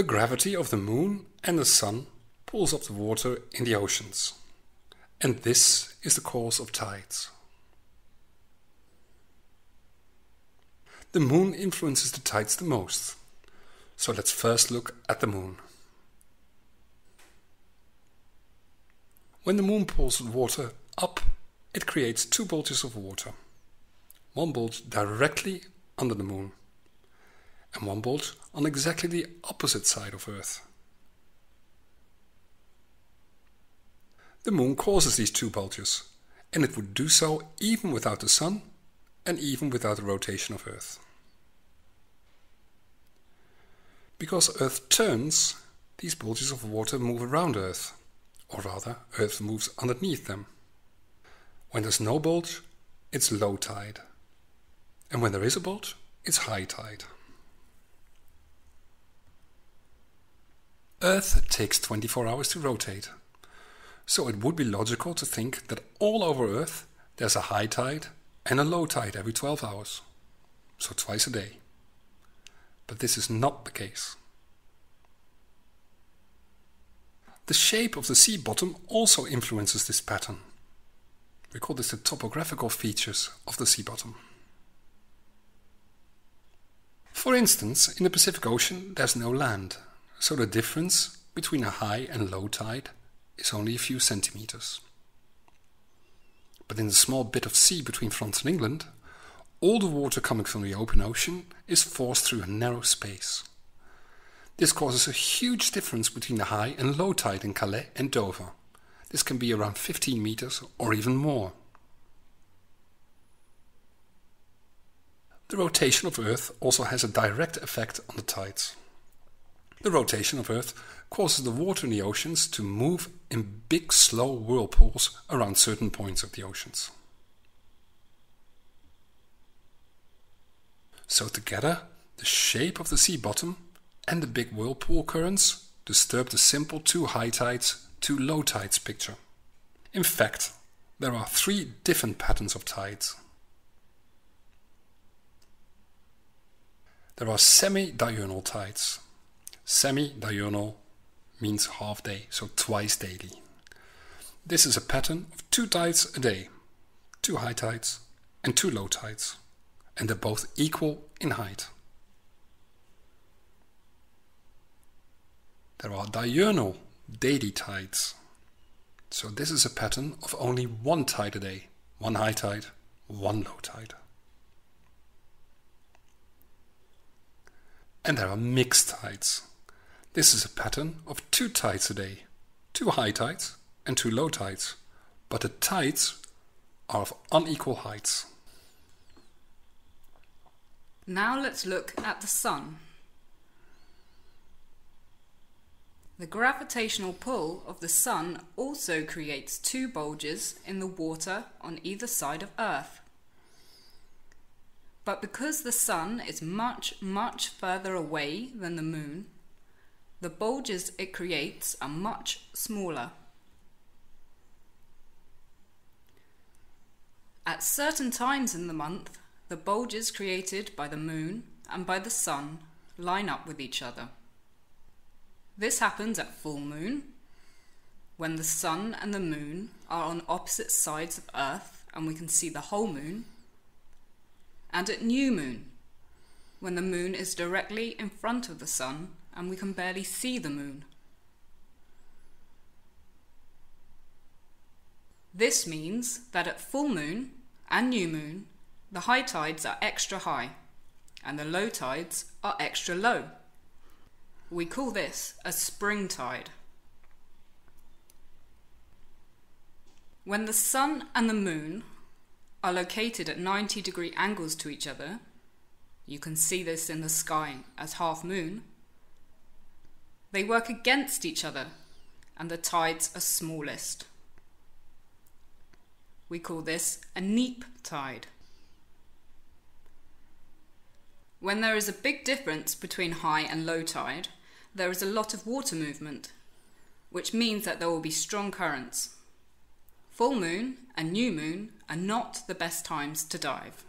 The gravity of the moon and the sun pulls up the water in the oceans. And this is the cause of tides. The moon influences the tides the most. So let's first look at the moon. When the moon pulls the water up, it creates two bulges of water. One bulge directly under the moon, and one bulge on exactly the opposite side of Earth. The moon causes these two bulges, and it would do so even without the sun and even without the rotation of Earth. Because Earth turns, these bulges of water move around Earth, or rather, Earth moves underneath them. When there's no bulge, it's low tide. And when there is a bulge, it's high tide. Earth takes 24 hours to rotate. So it would be logical to think that all over Earth there's a high tide and a low tide every 12 hours. So twice a day. But this is not the case. The shape of the sea bottom also influences this pattern. We call this the topographical features of the sea bottom. For instance, in the Pacific Ocean there's no land, so the difference between a high and low tide is only a few centimeters. But in the small bit of sea between France and England, all the water coming from the open ocean is forced through a narrow space. This causes a huge difference between the high and low tide in Calais and Dover. This can be around 15 meters or even more. The rotation of Earth also has a direct effect on the tides. The rotation of Earth causes the water in the oceans to move in big slow whirlpools around certain points of the oceans. So together, the shape of the sea bottom and the big whirlpool currents disturb the simple two high tides, two low tides picture. In fact, there are three different patterns of tides. There are semi-diurnal tides. Semi-diurnal means half day, so twice daily. This is a pattern of two tides a day, two high tides and two low tides, and they're both equal in height. There are diurnal daily tides. So this is a pattern of only one tide a day, one high tide, one low tide. And there are mixed tides. This is a pattern of two tides a day, two high tides and two low tides, but the tides are of unequal heights. Now let's look at the Sun. The gravitational pull of the Sun also creates two bulges in the water on either side of Earth. But because the Sun is much, much further away than the Moon, the bulges it creates are much smaller. At certain times in the month, the bulges created by the moon and by the sun line up with each other. This happens at full moon, when the sun and the moon are on opposite sides of Earth and we can see the whole moon, and at new moon, when the moon is directly in front of the sun and we can barely see the moon. This means that at full moon and new moon, the high tides are extra high and the low tides are extra low. We call this a spring tide. When the sun and the moon are located at 90 degree angles to each other, you can see this in the sky as half moon, they work against each other, and the tides are smallest. We call this a neap tide. When there is a big difference between high and low tide, there is a lot of water movement, which means that there will be strong currents. Full moon and new moon are not the best times to dive.